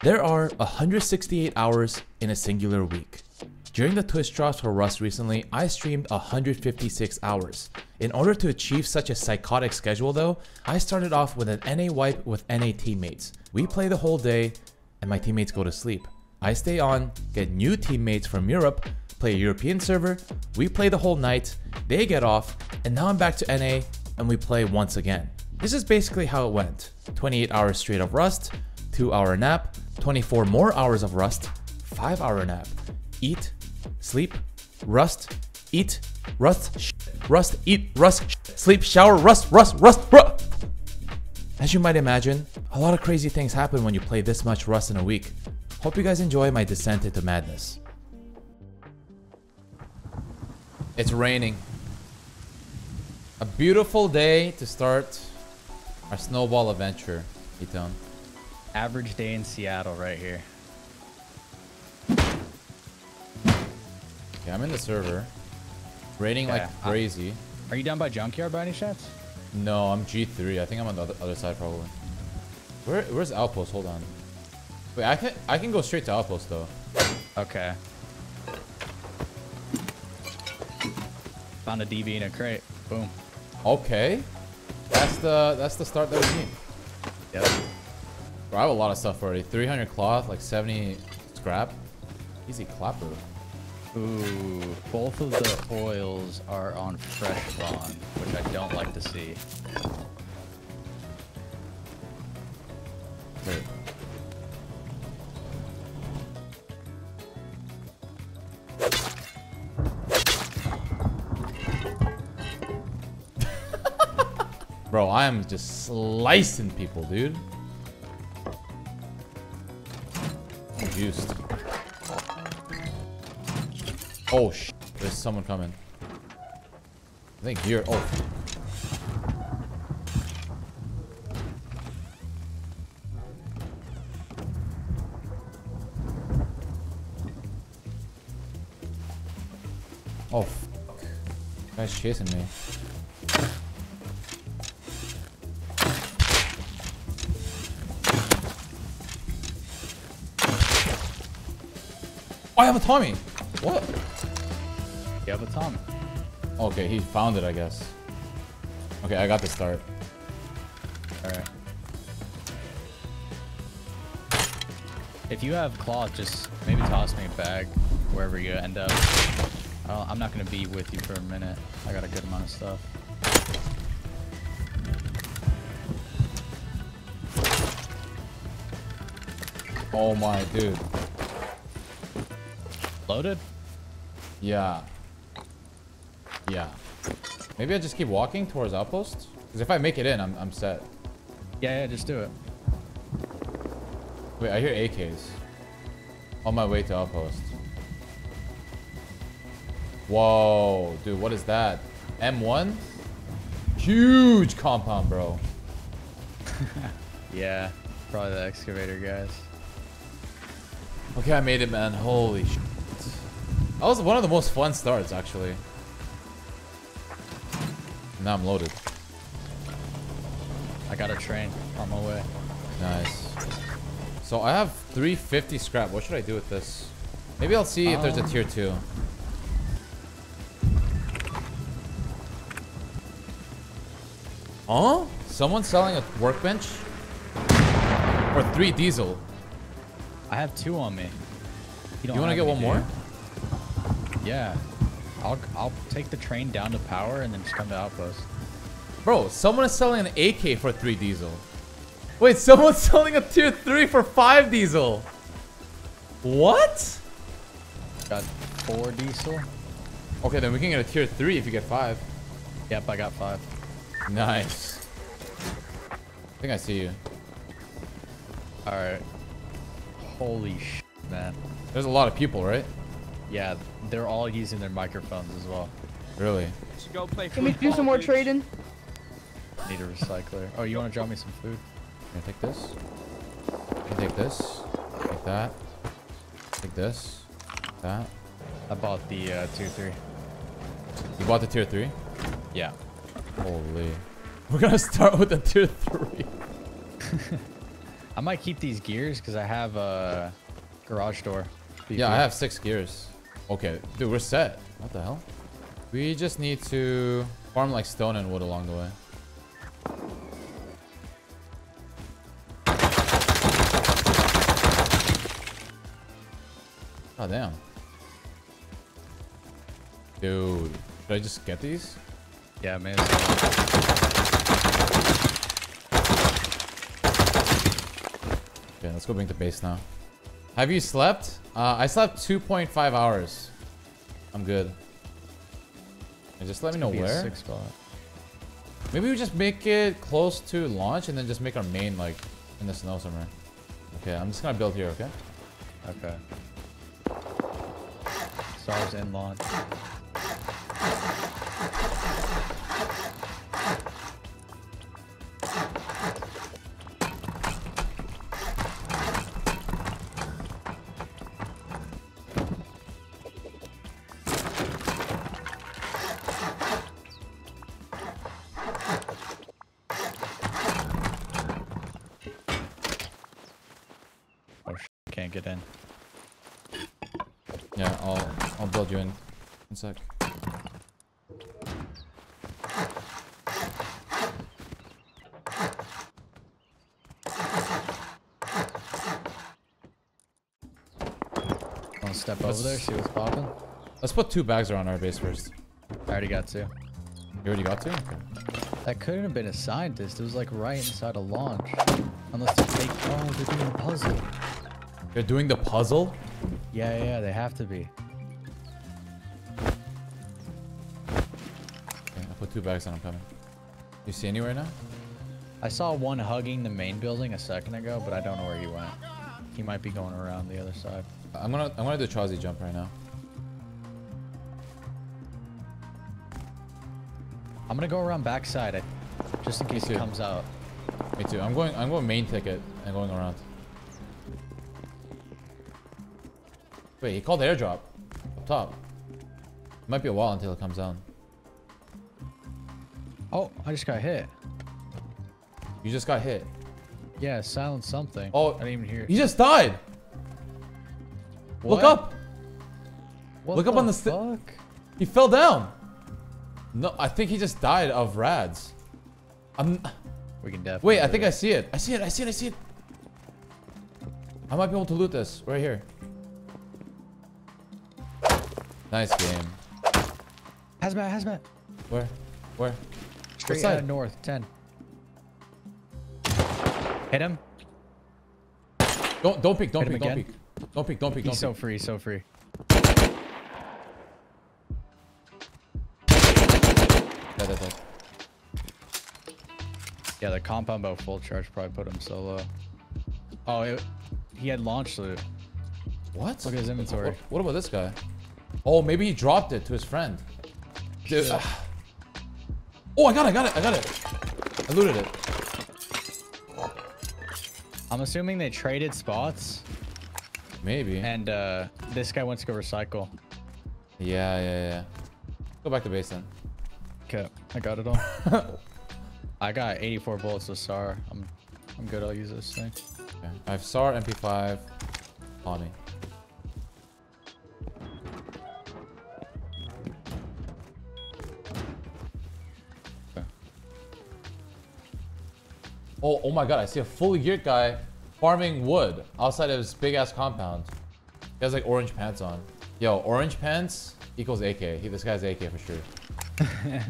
There are 168 hours in a singular week. During the Twitch drops for Rust recently, I streamed 156 hours. In order to achieve such a psychotic schedule though, I started off with an NA wipe with NA teammates. We play the whole day, and my teammates go to sleep. I stay on, get new teammates from Europe, play a European server, we play the whole night, they get off, and now I'm back to NA, and we play once again. This is basically how it went. 28 hours straight of Rust, 2 hour nap, 24 more hours of Rust, 5 hour nap, eat, sleep, Rust, eat, Rust, sh- Rust, eat, Rust, sh- sleep, shower, Rust, Rust, Rust, Rust. As you might imagine, a lot of crazy things happen when you play this much Rust in a week. Hope you guys enjoy my descent into madness. It's raining. A beautiful day to start our snowball adventure, Etone. Average day in Seattle right here. Yeah, I'm in the server. Raining Okay, like crazy. Are you down by Junkyard by any chance? No, I'm G3. I think I'm on the other, other side probably. Where where's Outpost? Hold on. Wait, I can I can go straight to Outpost though. Okay. Found a DB in a crate. Boom. Okay. That's the that's the start that we need. Yep. Bro, I have a lot of stuff already. 300 cloth, like 70 scrap. Easy clapper. Ooh, both of the oils are on fresh bond, which I don't like to see. Wait. Bro, I am just slicing people, dude. Oh, sh! There's someone coming. I think here. Oh. Oh. Guy's chasing me. Oh, I have a Tommy. What? You have a Tommy. Okay, he found it, I guess. Okay, I got the start. Alright. If you have cloth, just maybe toss me a bag wherever you end up. I don't, I'm not gonna be with you for a minute. I got a good amount of stuff. Oh my dude. Loaded? Yeah. Yeah. Maybe I just keep walking towards outpost? Because if I make it in, I'm, I'm set. Yeah, yeah, just do it. Wait, I hear AKs. On my way to outpost. Whoa, dude, what is that? M1? Huge compound, bro. Yeah, probably the excavator guys. Okay, I made it, man. Holy shit. That was one of the most fun starts, actually. Now I'm loaded. I got a train on my way. Nice. So I have 350 scrap. What should I do with this? Maybe I'll see if there's a Um, tier 2. Huh? Someone's selling a workbench? Or 3 diesel. I have two on me. You want to get one more? you? Yeah. I'll I'll take the train down to power and then just come to outpost. Bro, someone is selling an AK for 3 diesel. Wait, someone's selling a tier 3 for 5 diesel. What? Got four diesel. Okay, then we can get a tier 3 if you get 5. Yep, I got five. Nice. I think I see you. All right. Holy sh, man. There's a lot of people, right? Yeah, they're all using their microphones as well. Really? Go play Can we do some more trading? Need a recycler. Oh, you want to drop me some food? Can I take this? Can I take this? Take that. Take this. That. I bought the uh, two three. You bought the tier 3? Yeah. Holy. We're gonna start with the tier 3. I might keep these gears because I have a garage door. Yeah, I have six gears. Okay, dude, we're set. What the hell? We just need to farm like stone and wood along the way. Oh damn. Dude, should I just get these? Yeah, man. Okay, let's go bring the base now. Have you slept? Uh, I slept 2.5 hours. I'm good. And just let me know where. Six spot. Maybe we just make it close to launch and then just make our main like in the snow somewhere. Okay, I'm just gonna build here, okay? Okay. Stars in launch. Get in. Yeah, I'll I'll build you in. One sec. Want to step Let's- over there, see what's popping? Let's put two bags around our base first. I already got two. You already got two? That couldn't have been a scientist. It was like right inside a launch. Unless they take. Oh, they're doing a puzzle. They're doing the puzzle? Yeah, yeah, yeah, they have to be. Okay, I put two bags on, I'm coming. You see anywhere now? I saw one hugging the main building a second ago, but I don't know where he went. He might be going around the other side. I'm gonna I'm gonna do Chazi jump right now. I'm gonna go around backside, just in case he comes out. Me too. I'm going I'm going main ticket and going around. Wait, he called the airdrop. Up top. Might be a while until it comes down. Oh, I just got hit. You just got hit. Yeah, silence something. Oh, I didn't even hear. You just died! Look up! What look up on the sti- fuck? He fell down! No, I think he just died of rads. I'm We can definitely. Wait, I think it. I see it. I see it, I see it, I see it. I might be able to loot this right here. Nice game. Hazmat, hazmat. Where? Where? Straight side? uh, north, 10. Hit him. Don't don't peek, don't Hit peek, don't peek. Don't peek, don't peek, don't He's so free, so free. Dead, dead, dead. Yeah, the compound bow full charge probably put him so low. Oh, it, he had launch loot. What? Look at his inventory. What, what about this guy? Oh, maybe he dropped it to his friend. Dude. Shit. Oh, I got it, I got it, I got it. I looted it. I'm assuming they traded spots, Maybe. and uh, this guy wants to go recycle. Yeah, yeah, yeah. Go back to base then. Okay, I got it all. I got 84 bullets with SAR. I'm, I'm good. I'll use this thing. Okay. I have SAR, MP5, Tommy. Okay. Oh, oh my god, I see a fully geared guy farming wood outside of his big ass compound. He has like orange pants on. Yo, orange pants equals AK. He, this guy's AK for sure.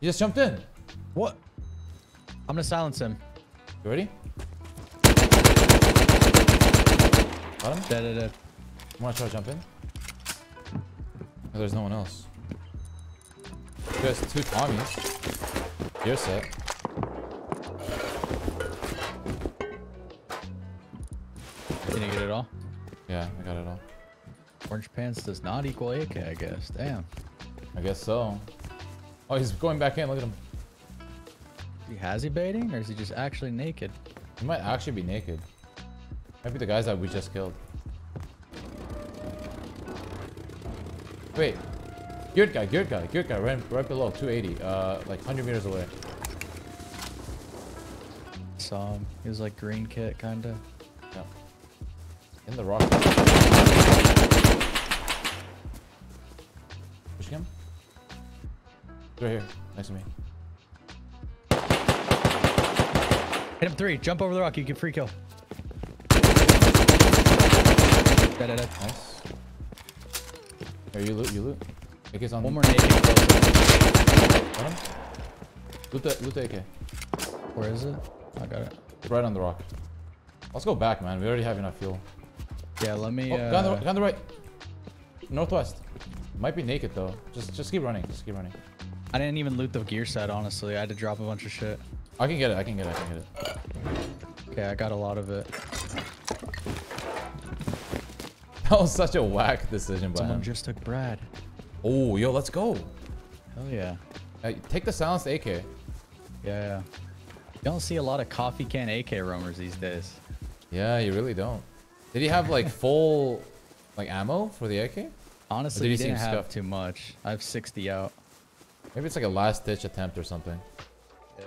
he just jumped in. What? I'm gonna silence him. You ready? Got him? Dead, dead, dead. You wanna try to jump in? Oh, there's no one else. There's two Tommies. You're set. Did you get it all? Yeah, I got it all. Orange pants does not equal AK, I guess. Damn. I guess so. Oh, he's going back in. Look at him. He has he baiting, or is he just actually naked? He might actually be naked. Might be the guys that we just killed. Wait. Geared guy, geared guy, geared guy, right, right below, 280. Uh, like 100 meters away. saw him. He was like green kit, kinda. Yeah. In the rock. Pushing him. Right here, next to me. Hit him three. Jump over the rock. You can free kill. Dead, dead, dead. Nice. Here, you loot, you loot. AK's on One more nade. Got him? Loot the, loot the AK. Where is it? I got it. Right on the rock. Let's go back, man. We already have enough fuel. Yeah, let me. Oh, uh, on the, guy on the right. Northwest. Might be naked though. Just just keep running. Just keep running. I didn't even loot the gear set, honestly. I had to drop a bunch of shit. I can get it. I can get it. I can get it. Okay, I got a lot of it. That was such a whack decision by Someone him. just took Brad. Oh, yo, let's go. Hell yeah. Hey, take the silenced AK. Yeah, yeah. You don't see a lot of coffee can AK roamers these days. Yeah, you really don't. Did he have like full like ammo for the AK? Honestly, did he, he didn't have scuffed? too much. I have 60 out. Maybe it's like a last ditch attempt or something. Yeah.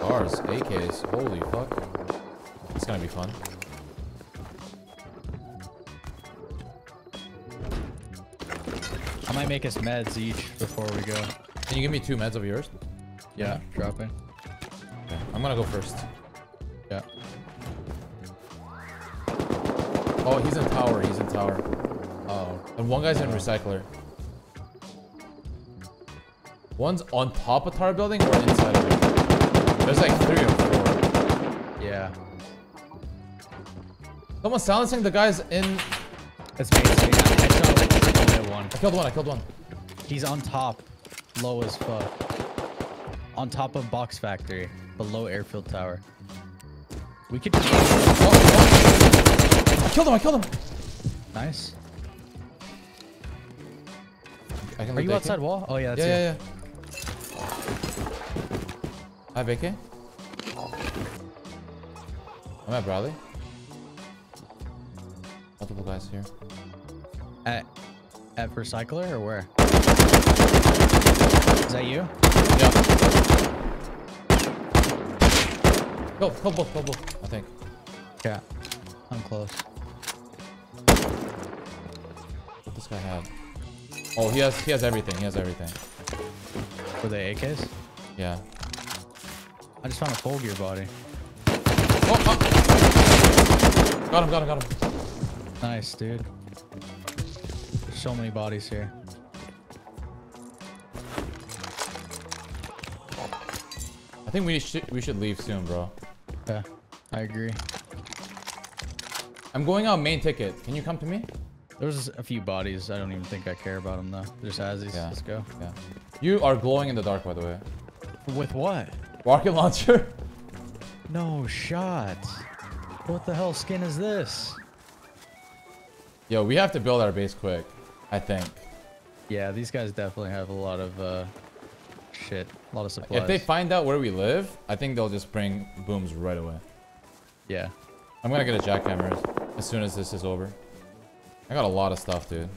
Cars, AKs, holy fuck. It's gonna be fun. Might make us meds each before we go. Can you give me two meds of yours? Yeah, dropping. Okay, I'm gonna go first. Yeah. Oh, he's in tower, he's in tower. Oh, And one guy's in recycler. One's on top of tower building or inside of it. There's like three or four. yeah. Someone's silencing the guys in. That's basically not headshot like triple hit one. I killed one, I killed one. He's on top, low as fuck. On top of box factory, below airfield tower. We could Oh, oh. I killed him, I killed him. nice. I can Are you the AK. outside wall? Oh yeah, that's Yeah, you. yeah, yeah. I have AK. I'm at Bradley. At recycler or where? Is that you? Yeah. Go, go both, go both, I think. Yeah. I'm close. What does this guy have? Oh, he has he has everything. He has everything. Were they AKs? Yeah. I just found a full gear body. Oh, oh. Got him, got him, got him. Nice, dude. So many bodies here. I think we should we should leave soon, bro. Yeah, I agree. I'm going on main ticket. Can you come to me? There's a few bodies. I don't even think I care about them though. Just as these. Yeah. Let's go. Yeah. You are glowing in the dark, by the way. With what? Rocket launcher. No shot. What the hell skin is this? Yo, we have to build our base quick. I think. Yeah, these guys definitely have a lot of uh, shit. A lot of supplies. If they find out where we live, I think they'll just bring booms right away. yeah. I'm gonna get a jackhammer as soon as this is over. I got a lot of stuff, dude.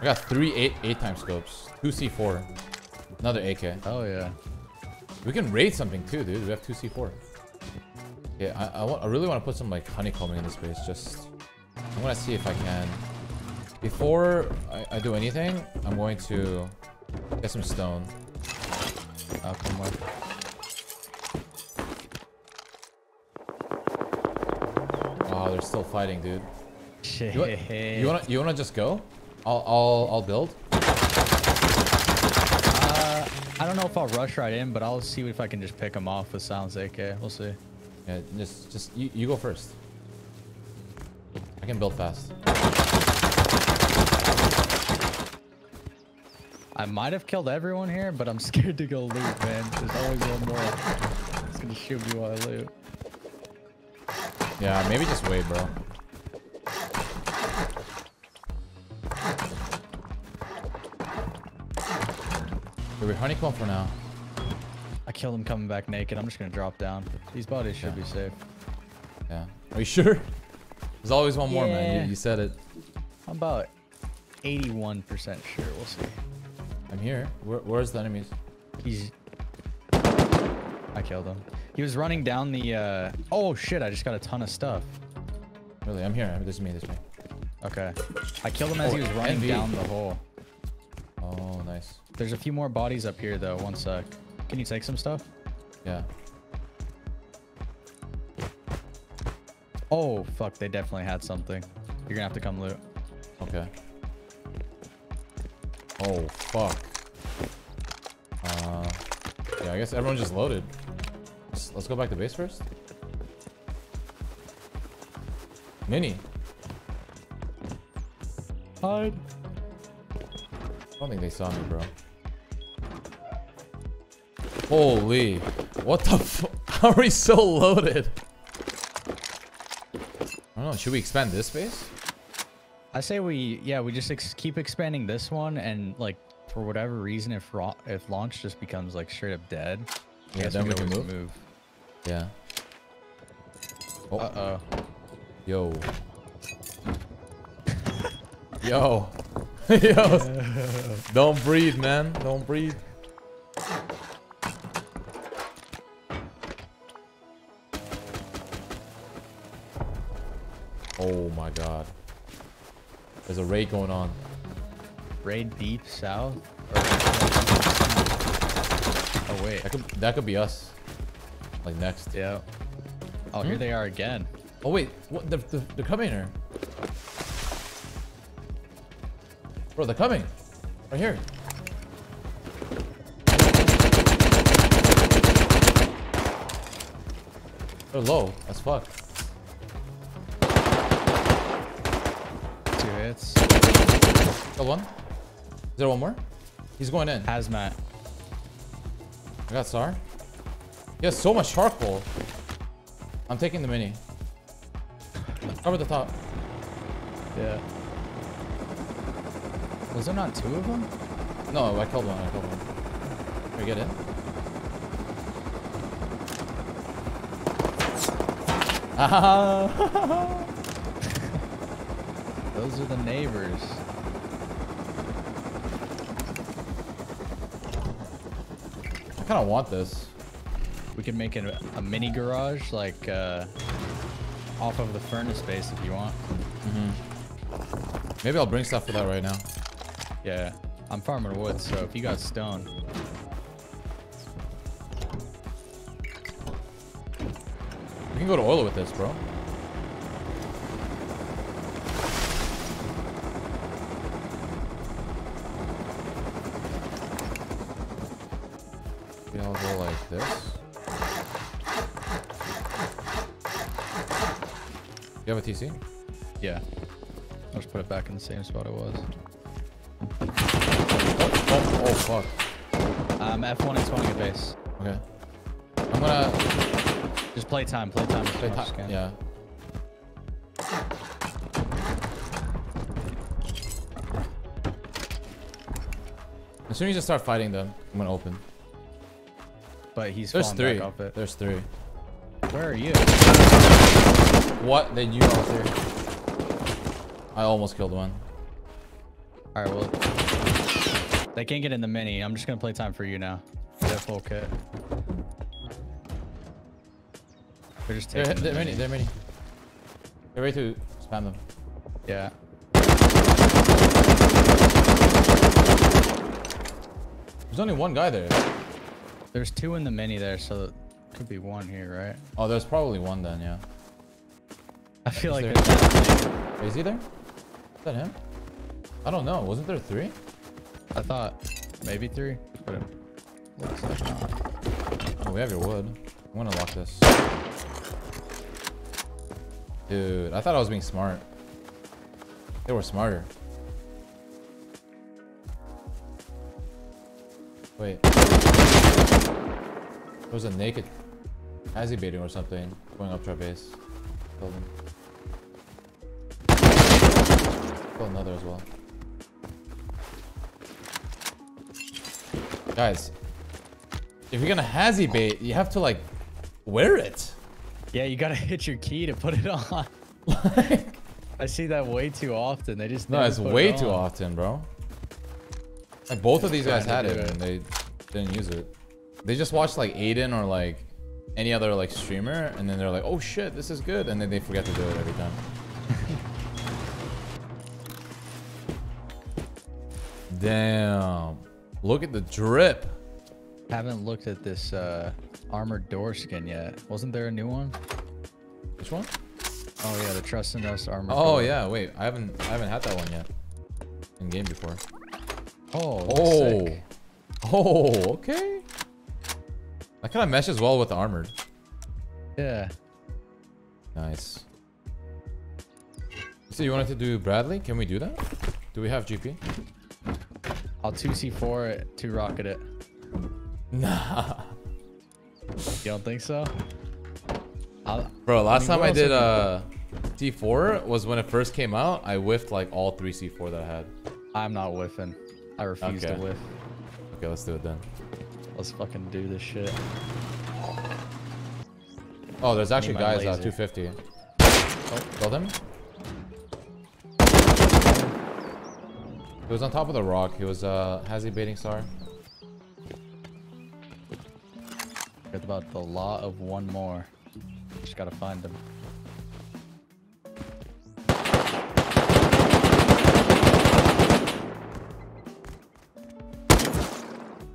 I got three eight eight time scopes, two C4, another AK. Oh yeah. We can raid something too, dude. We have two C4. Yeah, I, I, want, I really want to put some like honeycombing in this base. Just, I'm gonna see if I can. Before I, I do anything, I'm going to get some stone. I'll come with. Wow, they're still fighting, dude. Shit. You, you wanna you wanna just go? I'll I'll I'll build. Uh, I don't know if I'll rush right in, but I'll see if I can just pick them off with Silence AK. We'll see. Yeah, just just you, you go first. I can build fast. I might have killed everyone here, but I'm scared to go loot, man. There's always one more. It's gonna shoot me while I loot. Yeah, maybe just wait, bro. Okay, we honeycomb for now. I killed him coming back naked. I'm just gonna drop down. These bodies should Yeah. be safe. Yeah. Are you sure? There's always one more, man. You, you said it. I'm about 81% sure. We'll see. I'm here. Where, where's the enemies? He's I killed him. He was running down the, uh... Oh, shit, I just got a ton of stuff. Really, I'm here. This is me. This is me. Okay. I killed him as Oh, he was running NV. down the hole. Oh, nice. There's a few more bodies up here, though. One sec. Can you take some stuff? Yeah. Oh, fuck. They definitely had something. You're gonna have to come loot. Okay. Oh, fuck. Uh, yeah, I guess everyone just loaded. Let's, let's go back to base first. Mini. Hide. I don't think they saw me, bro. Holy. What the f- How are we so loaded? I don't know. Should we expand this space? I say we, yeah, we just ex keep expanding this one, and like for whatever reason, if ro- if launch just becomes like straight up dead, Yeah, then we could can always move. Yeah. Oh, Uh oh. yo. yo. yo. Don't breathe, man. Don't breathe. Oh my god. There's a raid going on. Raid deep south. Or- oh wait. That could that could be us. Like next. Yeah. Oh, here Hmm? they are again. Oh wait, what the the they're coming here. Bro, they're coming. Right here. They're low as fuck. Hits. Got one. Is there one more? He's going in. Hazmat. I got Sar. He has so much charcoal. I'm taking the mini. Cover the top. Yeah. Was there not two of them? No, I killed one. I killed one. Can we get in? Ah! Those are the neighbors. I kind of want this. We could make a, a mini garage, like, uh, off of the furnace space if you want. Maybe I'll bring stuff for that right now. Yeah. I'm farming wood, so if you got stone. We can go to oil with this, bro. This. You have a TC? Yeah. I'll just put it back in the same spot it was. Oh, oh fuck. Um, F1 and 20 at base. Okay. I'm gonna Just play time, play time. play much as top. you can. Yeah. As soon as you start fighting them, I'm gonna open. But he's There's three. back off it. There's three. Where are you? What? They you was here. I almost killed one. Alright, well. They can't get in the mini. I'm just gonna play time for you now. They're full kit. They're just They're, taking they're the many. They're many. They're ready to spam them. Yeah. There's only one guy there. There's two in the mini there, so it could be one here, right? Oh, there's probably one then, yeah. I feel Is like there- there's Is he there? Is that him? I don't know. Wasn't there three? I thought maybe three, but it looks like not. Oh, we have your wood. I'm gonna lock this. Dude, I thought I was being smart. They were smarter. Wait. There was a naked Azzy baiting or something going up to our base. Killed him. Killed another as well. Guys, if you're gonna hazy bait, you have to like wear it. Yeah, you gotta hit your key to put it on. Like, I see that way too often. They just no, it's put it way too often, bro. Like both of these guys had to it and they didn't use it. They just watched like Aiden or like any other like streamer, and then they're like, "Oh shit, this is good," and then they forget to do it every time. Damn! Look at the drip. Haven't looked at this uh, armored door skin yet. Wasn't there a new one? Which one? Oh yeah, the Trust in Rust armor. Oh door. yeah, wait, I haven't I haven't had that one yet in game before. Oh, Oh, sick. oh, okay. That kind of meshes well with armored. Yeah. Nice. So you wanted to do Bradley? Can we do that? Do we have GP? I'll 2C4 it, 2 rocket it. Nah. You don't think so? I'll, Bro, last mean, time I did have uh C4 was when it first came out. I whiffed like all three C4 that I had. I'm not whiffing. I refuse Okay. to whiff. Okay, let's do it then. Let's fucking do this shit. Oh, there's actually guys uh, laser. 250. Oh, killed him. He was on top of the rock. He was uh has he baiting star? It's about the law of one more. Just gotta find him.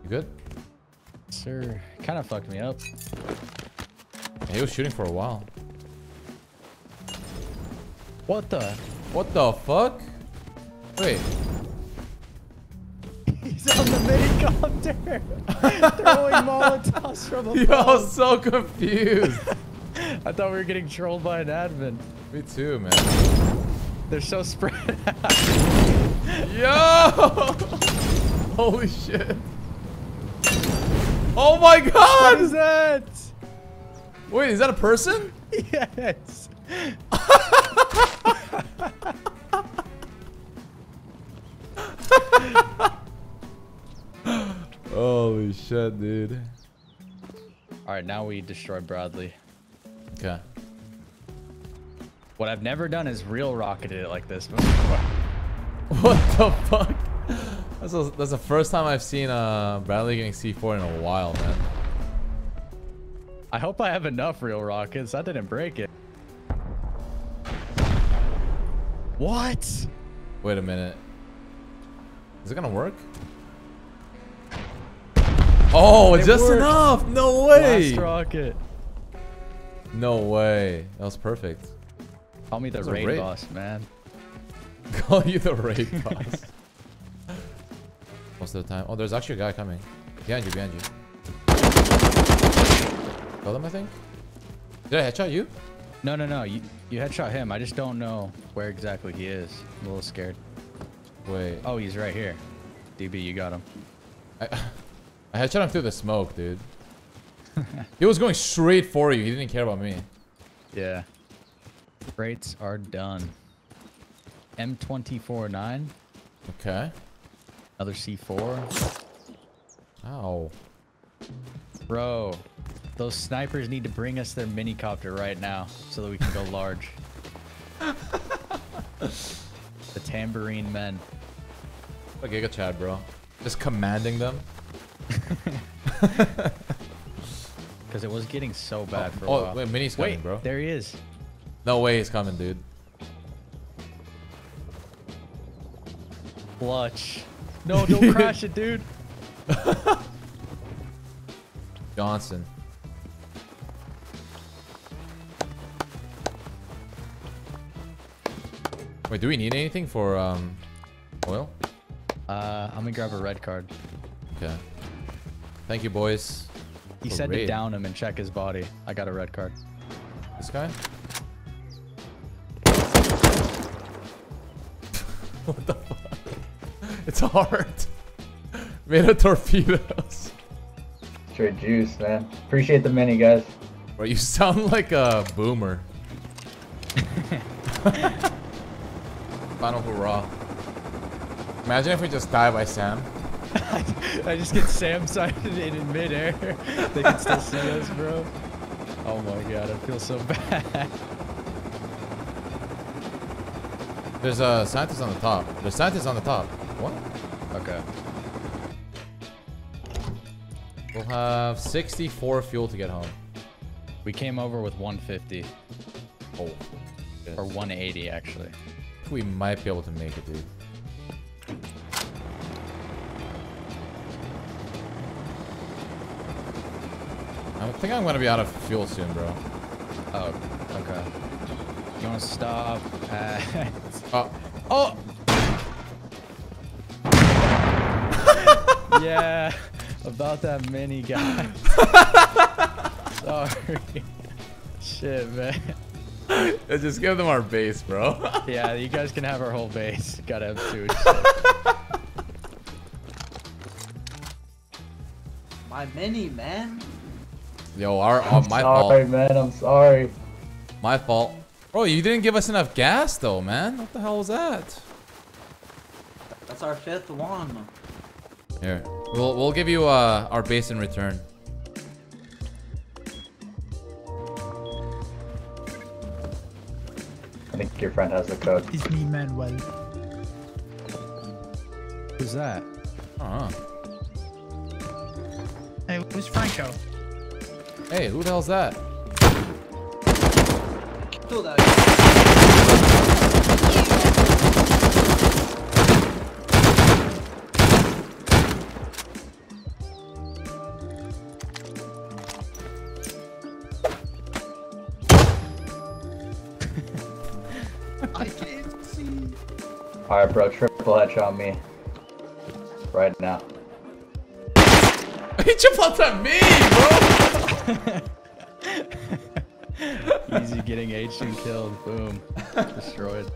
You good? Sir, kind of fucked me up. Yeah, he was shooting for a while. What the? What the fuck? Wait. He's on the minicopter, throwing molotovs from Yo, I was so confused. I thought we were getting trolled by an admin. Me too, man. They're so spread out. Yo! Holy shit. Oh my god! What is that? Wait, is that a person? Yes. Holy shit, dude. All right, now we destroy Bradley. Okay. What I've never done is real rocketed it like this before. What the fuck? That's, a, that's the first time I've seen uh, Bradley getting C4 in a while, man. I hope I have enough real rockets. I didn't break it. What? Wait a minute. Is it gonna work? Oh, It just worked. enough! No way! Last rocket. No way. That was perfect. Call me the raid raid. boss, man. Call you the raid boss. Most of the time. Oh, there's actually a guy coming. Behind you, behind you. Killed him, I think? Did I headshot you? No, no, no. You you headshot him. I just don't know where exactly he is. I'm a little scared. Wait. Oh, he's right here. DB, you got him. I, I headshot him through the smoke, dude. he was going straight for you. He didn't care about me. Yeah. Rates are done. M24-9. Okay. Another C4. Ow. Bro, those snipers need to bring us their minicopter right now so that we can go large. the tambourine men. A Giga Chad, bro. Just commanding them. Because it was getting so bad oh, for a oh, while. wait, Mini's coming, Wait, bro. there he is. No way he's coming, dude. Clutch. No, don't crash it, dude. Johnson. Wait, do we need anything for um oil? Uh, I'm gonna grab a red card. Okay. Thank you, boys. He For said to down him and check his body. I got a red card. This guy? what the fuck? It's a heart. Made of torpedoes. Straight juice, man. Appreciate the mini, guys. Bro, you sound like a boomer. Final hurrah. Imagine if we just die by SAM. I just get SAM sighted in, in midair. they can still see us, bro. Oh my god, I feel so bad. There's a scientist on the top. There's scientists on the top. What? Okay. We'll have 64 fuel to get home. We came over with 150 Oh. or 180 actually. We might be able to make it, dude. I think I'm gonna be out of fuel soon, bro. Oh, okay. You want to stop at... Oh, oh! Yeah, about that mini guy. Sorry. Shit, man. Let's just give them our base, bro. Yeah, you guys can have our whole base. Gotta have two. My mini, man. Yo, our, uh, my fault. sorry, man. I'm sorry. My fault. Bro, you didn't give us enough gas, though, man. What the hell was that? That's our fifth one. Here, we'll we'll give you uh, our base in return. I think your friend has the code. It's me, Manuel. Who's that? Uh Hey, who's Franco? Hey, who the hell's that? Kill that Alright, bro. Triple headshot on me. Right now. he jumped out at me, bro. Easy getting H and killed. Boom. Destroyed.